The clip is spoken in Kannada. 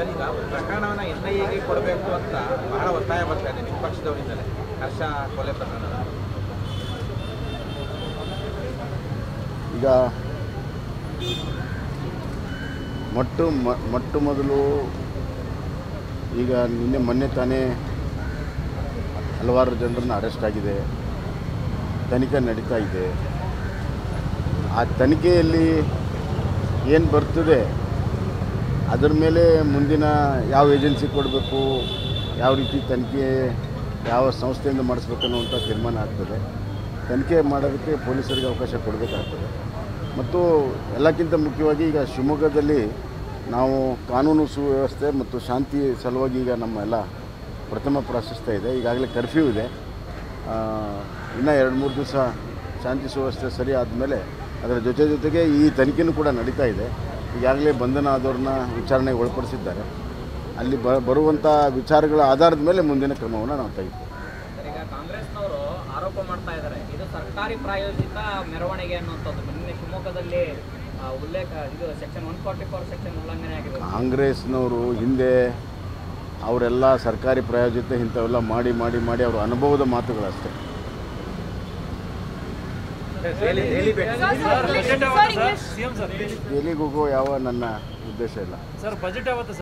ಸರ್ ಪ್ರಕರಣವನ್ನ ಎನ್ ಐ ಎಗೆ ಕೊಡಬೇಕು ಅಂತ ಬಹಳ ಒತ್ತಾಯ ಬರ್ತಾ ಇದೆ ನಿಮ್ಮ ಪಕ್ಷದವರಿಂದಲೇ. ಹರ್ಷ ಕೊಲೆ ಪ್ರಕರಣ. ಈಗ ಮೊಟ್ಟು ಮೊಟ್ಟ ಮೊದಲು ಈಗ ನಿನ್ನೆ ಮೊನ್ನೆ ತಾನೇ ಹಲವಾರು ಜನರನ್ನು ಅರೆಸ್ಟ್ ಆಗಿದೆ. ತನಿಖೆ ನಡೀತಾ ಇದೆ. ಆ ತನಿಖೆಯಲ್ಲಿ ಏನು ಬರ್ತದೆ? ಅದರ ಮೇಲೆ ಮುಂದಿನ ಯಾವ ಏಜೆನ್ಸಿ ಕೊಡಬೇಕು, ಯಾವ ರೀತಿ ತನಿಖೆ ಯಾವ ಸಂಸ್ಥೆಯಿಂದ ಮಾಡಿಸ್ಬೇಕು ಅನ್ನುವಂಥ ತೀರ್ಮಾನ ಆಗ್ತದೆ. ತನಿಖೆ ಮಾಡೋದಕ್ಕೆ ಪೊಲೀಸರಿಗೆ ಅವಕಾಶ ಕೊಡಬೇಕಾಗ್ತದೆ. ಮತ್ತು ಎಲ್ಲಕ್ಕಿಂತ ಮುಖ್ಯವಾಗಿ ಈಗ ಶಿವಮೊಗ್ಗದಲ್ಲಿ ನಾವು ಕಾನೂನು ಸುವ್ಯವಸ್ಥೆ ಮತ್ತು ಶಾಂತಿ ಸಲುವಾಗಿ ಈಗ ನಮ್ಮ ಎಲ್ಲ ಪ್ರಥಮ ಪ್ರಾಶಸ್ತ್ಯ ಇದೆ. ಈಗಾಗಲೇ ಕರ್ಫ್ಯೂ ಇದೆ. ಇನ್ನೂ ಎರಡು ಮೂರು ದಿವಸ ಶಾಂತಿ ಸುವ್ಯವಸ್ಥೆ ಸರಿ ಆದಮೇಲೆ ಅದರ ಜೊತೆ ಜೊತೆಗೆ ಈ ತನಿಖೆನೂ ಕೂಡ ನಡೀತಾ ಇದೆ. ಈಗಾಗಲೇ ಬಂಧನ ಆದವ್ರನ್ನ ವಿಚಾರಣೆಗೆ ಒಳಪಡಿಸಿದ್ದಾರೆ. ಅಲ್ಲಿ ಬ ಬರುವಂಥ ವಿಚಾರಗಳ ಆಧಾರದ ಮೇಲೆ ಮುಂದಿನ ಕ್ರಮವನ್ನು ನಾವು ಈಗ ಕಾಂಗ್ರೆಸ್ನವರು ಆರೋಪ ಮಾಡ್ತಾ ಇದ್ದಾರೆ. ಇದು ಸರ್ಕಾರಿ ಪ್ರಾಯೋಜಿತ ಮೆರವಣಿಗೆ ಅನ್ನುವಂಥದ್ದು. ನಿನ್ನೆ ಶಿವಮೊಗ್ಗದಲ್ಲಿ ಉಲ್ಲೇಖ ಇದು section one forty four section ಉಲ್ಲಂಘನೆ ಆಗಿದೆ ಕಾಂಗ್ರೆಸ್ನವರು ಹಿಂದೆ ಅವರೆಲ್ಲ ಸರ್ಕಾರಿ ಪ್ರಾಯೋಜಿತ ಇಂಥವೆಲ್ಲ ಮಾಡಿ ಮಾಡಿ ಮಾಡಿ ಅವರ ಅನುಭವದ ಮಾತುಗಳಷ್ಟೇ. ದೆಹಲಿ ದೆಹಲಿ ಭೇಟಿ ಸರ್ ಇಂಗ್ಲಿಷ್ ಸರ್ ಇಂಗ್ಲಿಷ್ ಎಲ್ಲಿಗೆ ಹೋಗೋ ಯಾವ ನನ್ನ ಉದ್ದೇಶ ಇಲ್ಲ. ಸರ್ ಬಜೆಟ್ ಯಾವತ್ತು